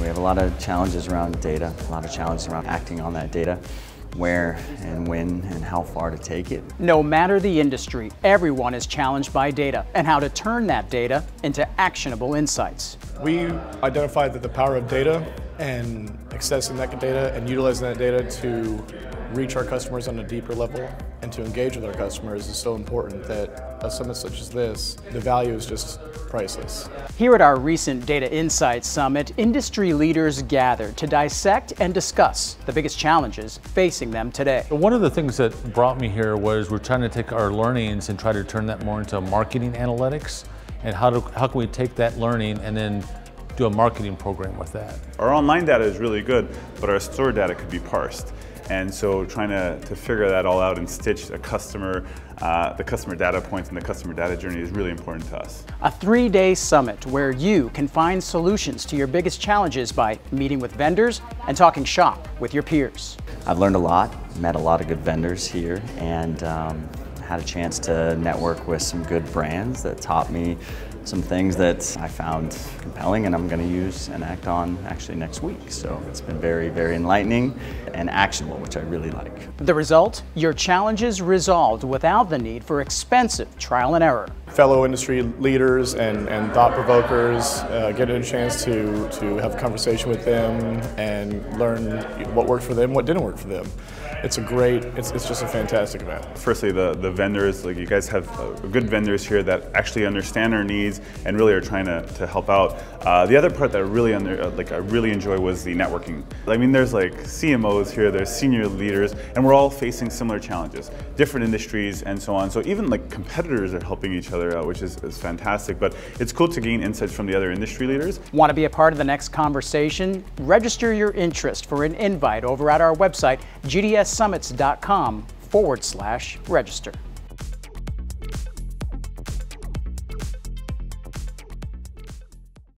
We have a lot of challenges around data, a lot of challenges around acting on that data, where and when and how far to take it. No matter the industry, everyone is challenged by data and how to turn that data into actionable insights. We identified that the power of data and accessing that data and utilizing that data to reach our customers on a deeper level and to engage with our customers is so important that a summit such as this, the value is just priceless. Here at our recent Data Insights Summit, industry leaders gathered to dissect and discuss the biggest challenges facing them today. One of the things that brought me here was we're trying to take our learnings and try to turn that more into marketing analytics and how, do, how can we take that learning and then do a marketing program with that. Our online data is really good, but our store data could be parsed. And so trying to, to figure that all out and stitch a customer, uh, the customer data points and the customer data journey is really important to us. A three-day summit where you can find solutions to your biggest challenges by meeting with vendors and talking shop with your peers. I've learned a lot, met a lot of good vendors here, and um, had a chance to network with some good brands that taught me some things that I found compelling and I'm going to use and act on actually next week. So it's been very, very enlightening and actionable, which I really like. The result? Your challenges resolved without the need for expensive trial and error. Fellow industry leaders and, and thought provokers, uh, getting a chance to, to have a conversation with them and learn what worked for them, what didn't work for them it's a great, it's, it's just a fantastic event. Firstly, the, the vendors, like you guys have uh, good vendors here that actually understand our needs and really are trying to, to help out. Uh, the other part that I really under, uh, like I really enjoy was the networking. I mean, there's like CMOs here, there's senior leaders, and we're all facing similar challenges, different industries and so on. So even like competitors are helping each other out, which is, is fantastic. But it's cool to gain insights from the other industry leaders. Want to be a part of the next conversation? Register your interest for an invite over at our website, GDS summits.com forward slash register.